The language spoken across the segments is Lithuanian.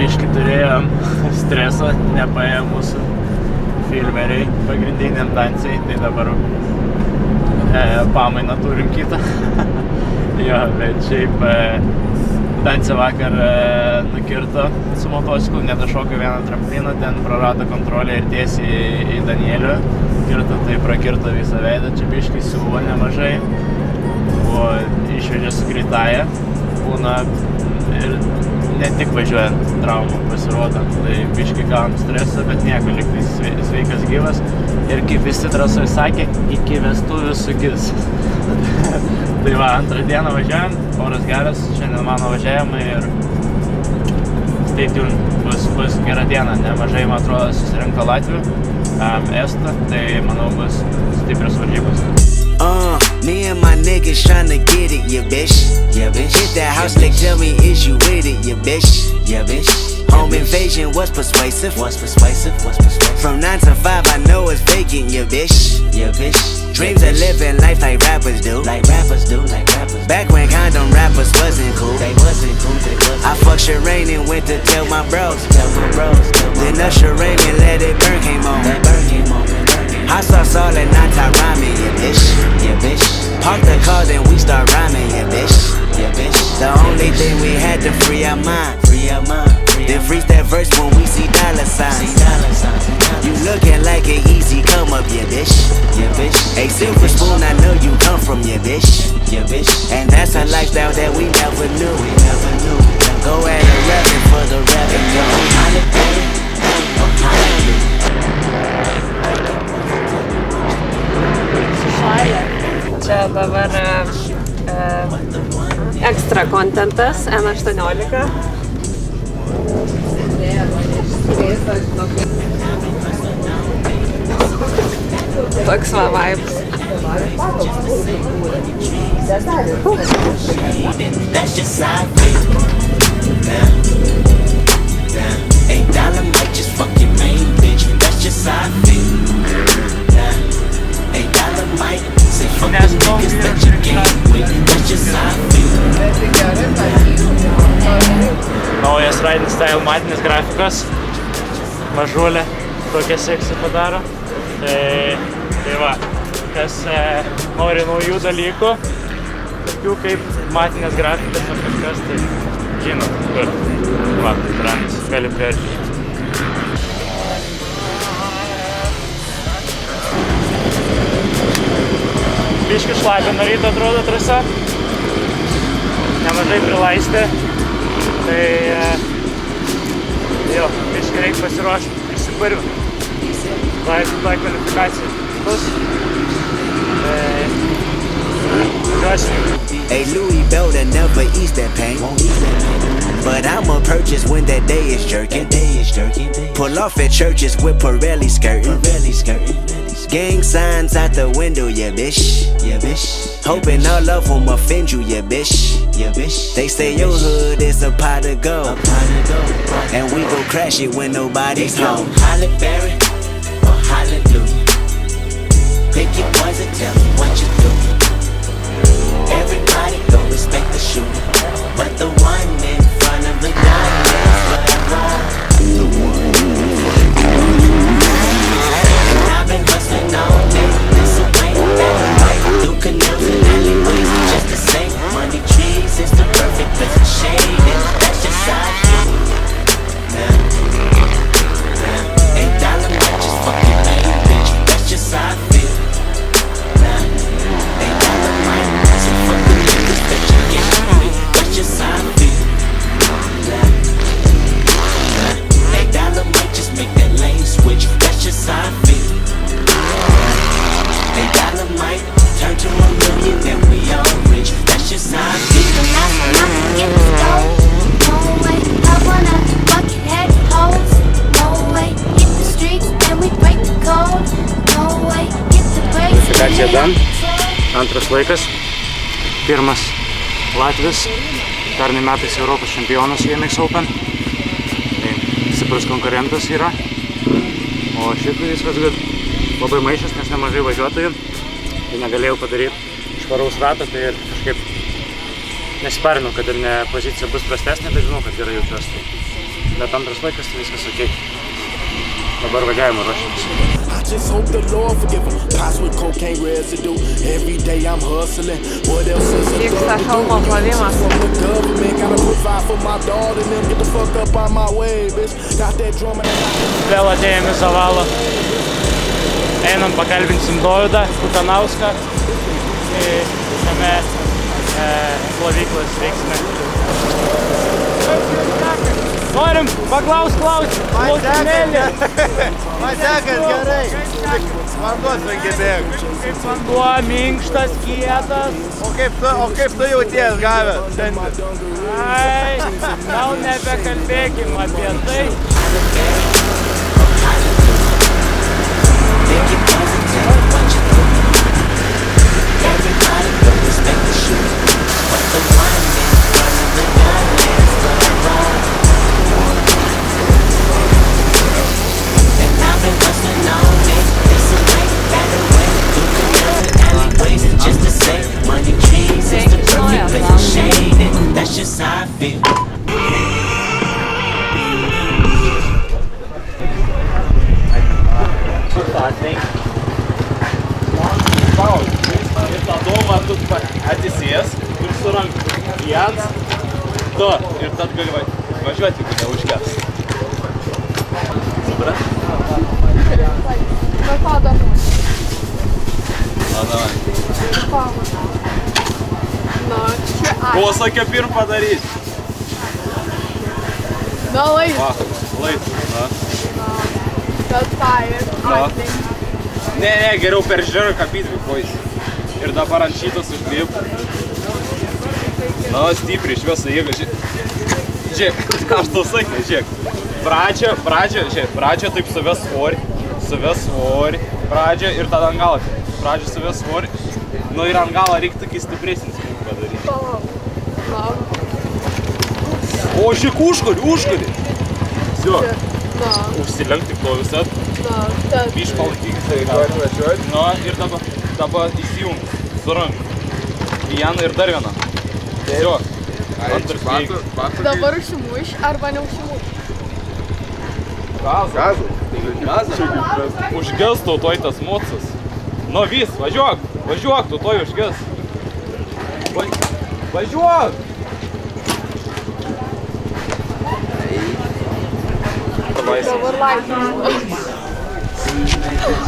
biški, turėjom streso, nepaėjo mūsų filmeriai pagrindiniam dansai, tai dabar e, pamainą turim kitą. jo, bet šiaip e, dansė vakar e, nukirto su motociklu, nedašoko vieną trampliną, ten prarado kontrolę ir tiesiai į, į Danielių. Kirto, tai prakirto visą veidą, čia biškai siuvo nemažai. Buvo išvežė su greitaja, būna ir ne tik važiuojant traumą pasirodo, tai biškai gavom stresą, bet nieko, liktai sve- sveikas gyvas. Ir kaip visi drąsai sakė, iki vestuvių sugis. tai va, antrą dieną važiuojam, oras geras, šiandien mano važiavimai ir stay tuned, bus, bus gera diena, nemažai, man atrodo, susirinko Latvių, um, Estų, tai manau bus stiprios varžybos. Uh, me and my niggas tryna get it, yeah, bitch. Yeah, bitch. Hit that house, like, tell me, is you with it, yeah, bitch. Yeah, bitch. Home invasion was persuasive. Was persuasive. Was persuasive. From nine to five, I know it's vacant, yeah, bitch. Yeah, bitch. Dreams of living life like rappers do. Like rappers do. Like rappers. Back when condom rappers wasn't cool. They wasn't cool. They wasn't. I fucked Shireen and went to tell my bros. Tell my bros. Then Usher Raymond let it burn came on. That burn came Hot sauce all at night time rhyming, yeah bitch, yeah bitch. Park the car then we start rhyming, yeah bitch, yeah bitch. The only thing we had to free our mind, free our mind. Then freeze that verse when we see dollar signs. You looking like an easy come up, yeah bitch, yeah bitch. A silver spoon, I know you come from, yeah bitch, yeah bitch. And that's a lifestyle that we never knew, we never knew. Go at it rapping for the revenue. Čia dabar e, ekstra kontentas N18. Toks va vibes. That's just how I feel. Down, down. Eight dollar might just fuck your main bitch. That's just how I feel. Might say fuck the niggas that you game with. That's just how I feel. Naujas Riding Style matinis grafikas, mažulė, tokia seksį padaro. Tai, tai va, kas e, nori naujų dalykų, tokių kaip matinės grafikas ar kažkas, tai žinot, kur. Va, brangs, gali peržiūrėti. Biški šlapia nuo ryto atrodo trasa. Nemažai prilaistė. Tai e, jo, biškai reikia pasiruošti, prisipariu. Tai tai kvalifikacija bus. Tai. A Louis belt that never ease that pain. But I'ma purchase when that day is jerking. Day is jerking. Pull off at churches with Pirelli skirting. Gang signs out the window, yeah, bitch. Yeah, bitch. Hoping all of them offend you, yeah, bitch. Yeah, bitch. They say your hood is a pot of gold. And we gon' crash it when nobody's home. Holly Berry or Hallelujah. Pick your poison, tell me antras laikas, pirmas Latvis, pernai metais Europos čempionas VMX Open. Tai stiprus konkurentas yra. O šiaip viskas good. Labai maišas, nes nemažai važiuotojų. Tai negalėjau padaryti švaraus rato, tai ir kažkaip nesiparinau, kad ir ne pozicija bus prastesnė, bet žinau, kad gerai jaučiuosi. Tai. Bet antras laikas, tai viskas ok. Dabar važiavimo ruošiamės. Just hope the Lord forgive him. Pots with cocaine residue. Every day I'm hustling. What else is a thug to do? the government, gotta provide for my daughter and them. Get the fuck up on my way, bitch. Got that drum and atėjome į Zavalą. Einam pakalbinsim Dovydą Kutanauską. Tai Šiame e, plovyklos veiksme. Norim paklaus klausimą. Klausimėlį. Man sekas gerai. Vanduo sugebėjau. Kaip vanduo, minkštas, kietas. O kaip tu, o kaip tu jauties gavęs šiandien? Ai, gal nebekalbėkim apie tai. Tu atsisės ir surank. Viens, du. Ir tad gali va- važiuoti, jeigu neužges. Suprat? Na, davai. Nu, čia ai. Buvo sakė pirm padaryti. Na, lai, Va, laip. Na. bet tai ir Na. Ne, ne, geriau per žirą kapyti kojas Ir dabar ant šitos užlip. Na, stipriai, šviesa jėga, žiūrėk. Žiūrėk, ką aš tau sakiau, žiūrėk. Pradžia, pradžia, žiūrėk, pradžia taip save svorį, save svorį, pradžia ir tada ant galo. Pradžia save svorį. Nu ir ant galo reikia tokį stipresnį smūgį padaryti. O, žiūrėk, užkuri, užkuri. Все, Na, užsilenk tik to visą, na, ten. biškai palaikykit tai galą. Nu, ir dabar, dabar įsijung, surunk. Vieną ir dar vieną. Tiesiog. Dabar užsimuš arba neužsimuš. Gazas. Gazas. Gazas. Užges tau toj tas mūcas. Nu vis, važiuok, važiuok, tu toj užges. Va, važiuok! Dabar laipsnis.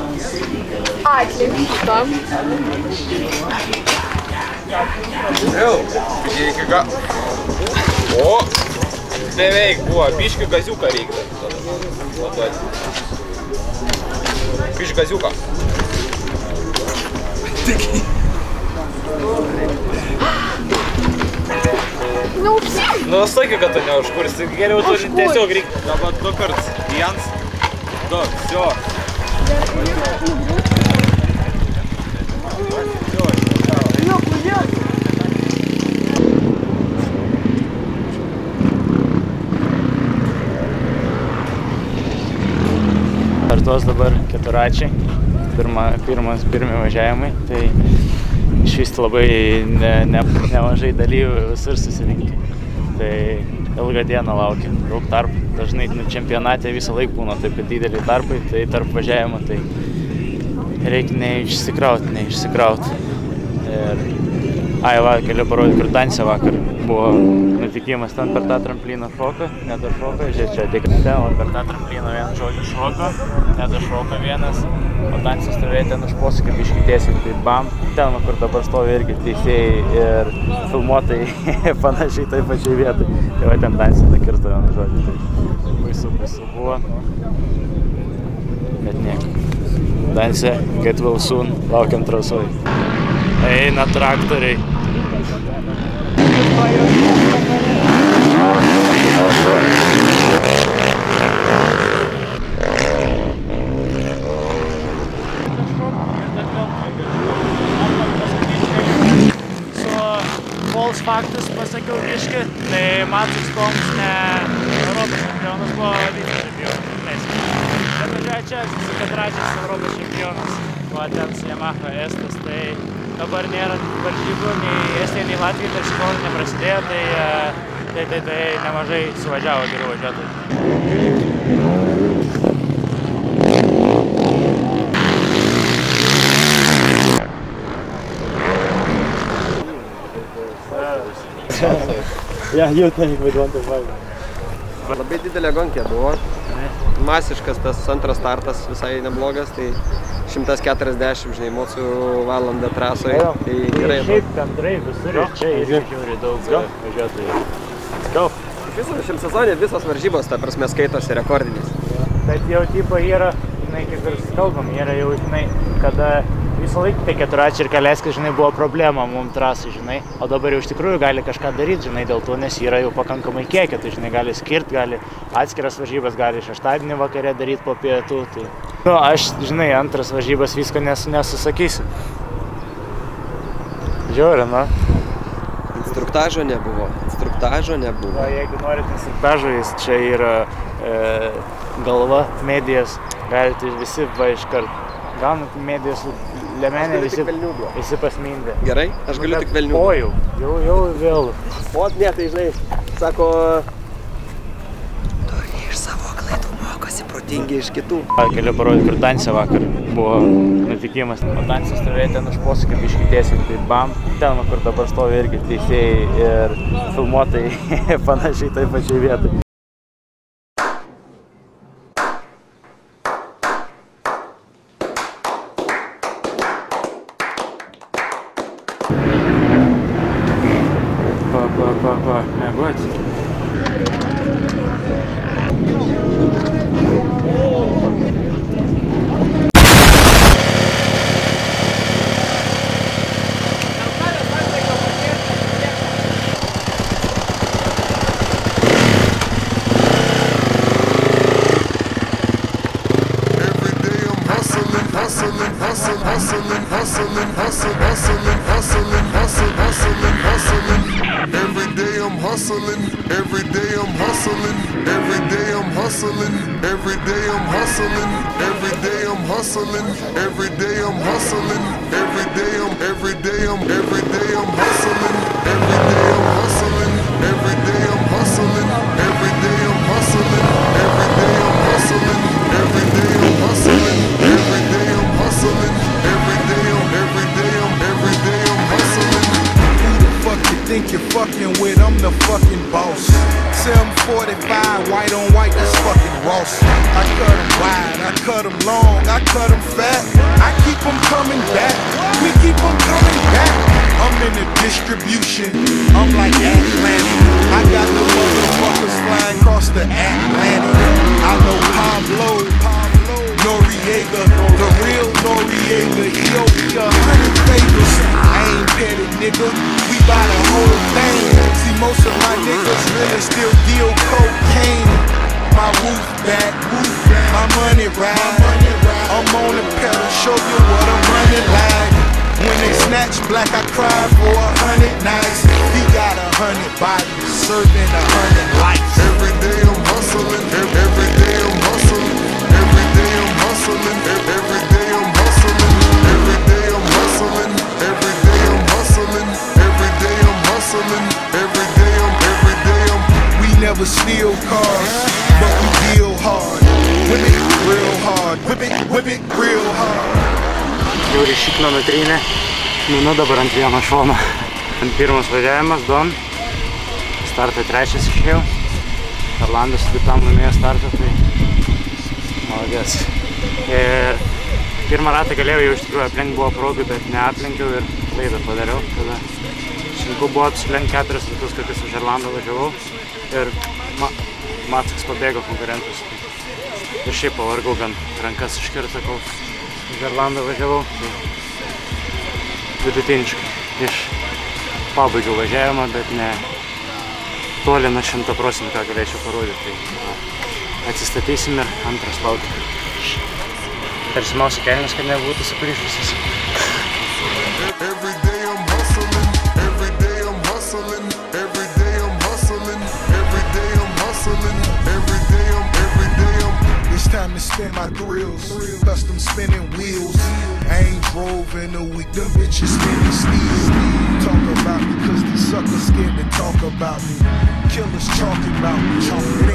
Atlink šitam. Vėl, iki ga... O, beveik buvo, biški gaziuką reikia. Paduoti. Biški gaziuką. Neužsimuš. Nu, sakiau, kad tu neužkursi. Geriau tu Užkurs. tiesiog reikia. Dabar du kartus. Viens, du, все. Per tuos dabar keturačiai, pirma, pirmas, pirmi važiavimai, tai iš vis labai ne, ne, nemažai dalyvių visur susirinkę. Tai ilgą dieną laukia, daug tarpų. Dažnai nu, čempionate visą laiką būna taip, kad dideliai tarpai, tai tarp važiavimo tai reikia neišsikrauti, neišsikrauti. Ir, ai, va, galiu parodyti, kur Dansė vakar buvo nutikimas ten per tą trampliną šoką, šoką, žiūrėk, čia tik ten, o per tą žodis šoko, net ar šoko vienas, o Dansė stovėjo ten už posūkį biškitėsi, tai bam, ten, kur dabar stovi irgi teisėjai ir filmuotojai panašiai toj pačiai vietai. Tai va ten Dansė nukirto vieną žodį, tai baisu, baisu buvo, bet nieko. Dansė, get well soon, laukiam trasoj. Eina traktoriai. Su Pols faktus pasakiau biški, tai Matas Koms ne Europos čempionas buvo čempionas. Bet važiuoja čia, su Katračias Europos čempionas. Va ten su Yamaha Estas, tai dabar nėra varžybų, nei Estija, nei Latvija, dar šiandien neprasidėjo, tai, e, tai, tai, tai nemažai suvažiavo gerų važiuotojų. Yeah, you think we to fight. Labai didelė gonkė buvo. Masiškas tas antras startas visai neblogas, tai 140, žinai, mūsų valandą trasoje. Tai gerai. Šiaip bendrai visur ir čia irgi žiūri daug važiuotojų. Go. Iš viso šiam sezonė visos varžybos, ta prasme, skaitosi rekordinės. Bet jau tipo yra, žinai, kaip ir kalbam, yra jau, žinai, kada visą laiką tai keturačiai ir kaleskis, žinai, buvo problema mums trasai, žinai. O dabar jau iš tikrųjų gali kažką daryti, žinai, dėl to, nes yra jau pakankamai kiekio, tai, žinai, gali skirti, gali atskiras varžybas, gali šeštadienį vakare daryti po pietų. Tai... Nu, aš, žinai, antras varžybas visko nes, nesusakysiu. Žiūri, na. Instruktažo nebuvo. Instruktažo nebuvo. O jeigu norit instruktažo, jis čia yra e, galva, medijas, galite visi va iškart. Gaunat medijas galiu visi, visi pasmindė. Gerai, aš galiu tik velnių. O jau, jau, jau vėl. O, ne, tai žinai, sako, Turi iš savo klaidų mokosi protingi iš kitų. Galiu parodyti, kur Dansė vakar buvo nutikimas. O Dansė stovėjo ten už posūkį biškitėsi, tai bam, ten, kur dabar stovi irgi teisėjai ir filmuotojai panašiai tai pačiai vietai. Hustling, hustling, hustling, hustling, hustling, hustling. Every day I'm hustling, every day I'm hustling, every day I'm hustling, every day I'm hustling, every day I'm hustling, every day I'm hustling, every day I'm every day I'm every day I'm hustling, Ross. I cut them wide, I cut them long, I cut them fat. I keep them coming back, we keep them coming back. I'm in the distribution, I'm like Atlantic. I got the motherfuckers flying across the Atlantic. I know Pablo, Noriega, the real Noriega. He owe me a hundred favors. I ain't petty, nigga. We buy the whole thing. See, most of my niggas really still deal cocaine. My roof back, my money ride. I'm on the pedal, show you what I'm running like. When they snatch black, I cry for a hundred nights. He got a hundred bodies, serving a hundred lives. Every day I'm hustling, ev- every day I'm hustling, every day I'm hustling, ev- every day I'm hustling, every day I'm hustling, every day I'm hustling, every day I'm hustling, every day I'm every day I'm We never steal cars, deal hard. Whip it real hard, whip it, whip it real hard. Jau ryšikno nutrynė. Nu, nu dabar ant vieno šono. Ant pirmas važiavimas, Don. Startą trečias išėjau. Orlandas su kitam laimėjo startą, tai malagės. Ir pirmą ratą galėjau jau iš tikrųjų aplenkti, buvo progų, bet neaplenkiau ir klaidą padariau. Tada sunku buvo apsilenkti keturis ratus, kokius už Orlandą važiavau. Ir ma Matsas pabėgo konkurentus. Ir šiaip pavargau gan rankas iškirto, kol iš Orlando važiavau. Tai vidutiniškai. Iš pabaigiau važiavimą, bet ne toli nuo šimto procentų, ką galėčiau parodyti. Tai atsistatysim ir antras laukia. Tarsimausi kelnes, kad nebūtų suplyšusios. In a week. Them bitches scared to sneeze. Talk about me, cause these suckers scared to talk about me. Killers talking about me.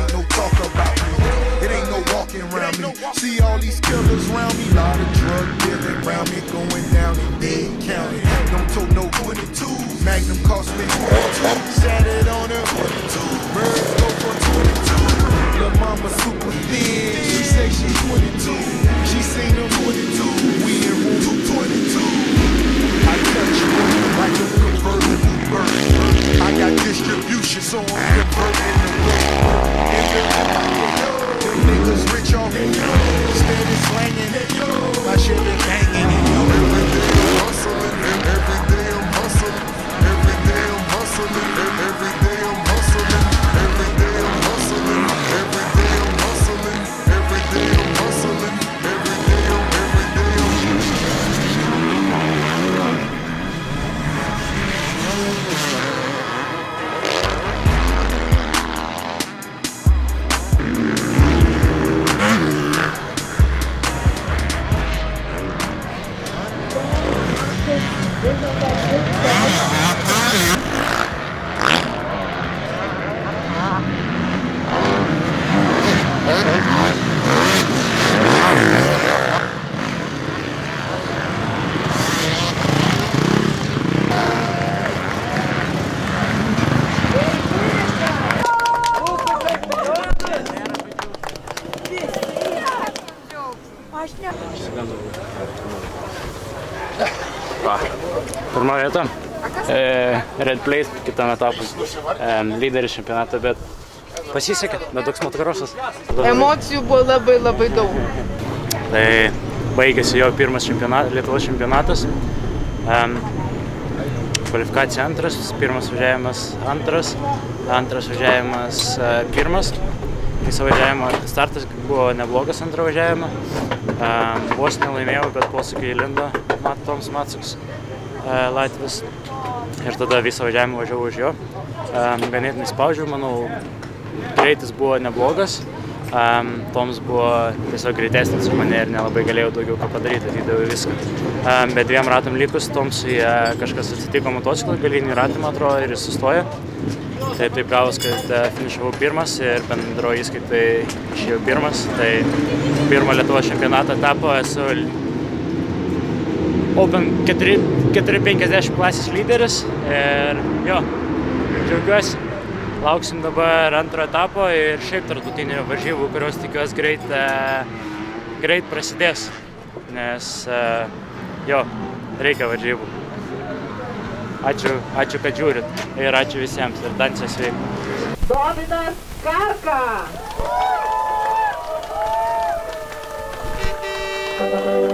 Va. Pirma vieta. E, Red Plate kitame etapas. E, lyderis čempionato, bet pasisekė, bet toks motokrosas. Emocijų buvo labai labai daug. Tai baigėsi jo pirmas čempionatas, Lietuvos čempionatas. Um, kvalifikacija antras, pirmas važiavimas antras, antras važiavimas uh, pirmas. Visą važiavimą startas buvo neblogas antrą važiavimą. Um, vos nelaimėjau, bet posūkiai įlindo Mat, Toms Matsuks uh, Latvis. Ir tada visą važiavimą važiavau už jo. Um, ganėtinai spaudžiau, manau, greitis buvo neblogas. Um, Toms buvo tiesiog greitesnis už mane ir nelabai galėjau daugiau ką padaryti, atidaviau viską. Um, bet dviem ratam likus Tomsui uh, kažkas atsitiko motociklą, galinį ratą, man atrodo, ir jis sustojo. Tai taip gavos, kad finišavau pirmas ir bendro įskaitai išėjau pirmas. Tai pirmą Lietuvos čempionatą etapą esu Open 4 450 klasės lyderis ir jo, džiaugiuosi. Lauksim dabar antro etapo ir šiaip tarptautinių varžybų, kurios tikiuosi greit, e, greit prasidės, nes e, jo, reikia varžybų. Ačiū, ačiū, kad žiūrit ir ačiū visiems ir dansės sveiki. Dovydas Karka. E,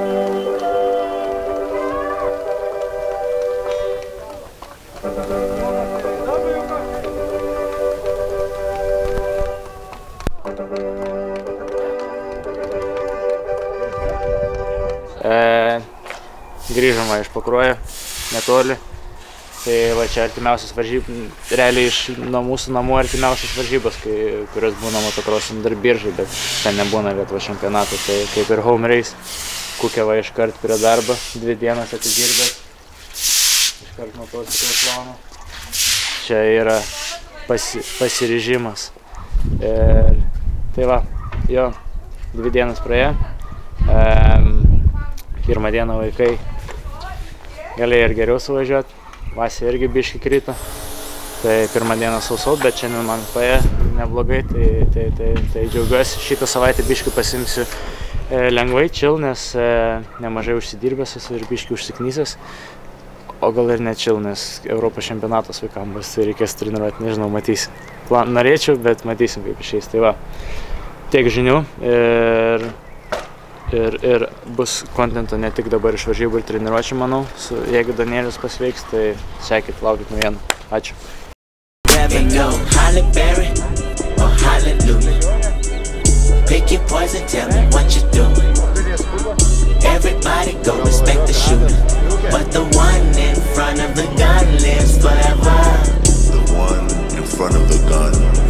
grįžama iš pakruojo, netoli. Tai va čia artimiausias varžybas, realiai iš nuo mūsų namų artimiausias varžybas, kai, kurios būna motokrosim dar biržai, bet ten nebūna Lietuvos čempionato, tai kaip ir home race. Kukėva iškart prie darbo, dvi dienas atidirbęs, iškart motociklą plaunu. Čia yra pasi, pasiryžimas. Ir tai va, jo, dvi dienas praėjo. Um, pirmą dieną vaikai galėjo ir geriau suvažiuoti, Vasė irgi biški krito. Tai pirmą dieną sausau, bet šiandien man paėjo neblogai, tai, tai, tai, tai džiaugiuosi. Šitą savaitę biški pasimsiu e, lengvai, čil, nes e, nemažai užsidirbęs esu ir biški užsiknysęs. O gal ir ne čil, nes Europos čempionatas vaikams bus, tai reikės treniruoti, nežinau, matysim. Plan, norėčiau, bet matysim kaip išeis. Tai va, tiek žinių ir ir, ir bus kontento ne tik dabar iš varžybų ir treniruočių, manau. Su, jeigu Danielius pasveiks, tai sekit, laukit naujienų. Ačiū. Pick your poison, tell me what you do. Everybody go respect the shooter. But the one in front of the gun lives forever. The one in front of the gun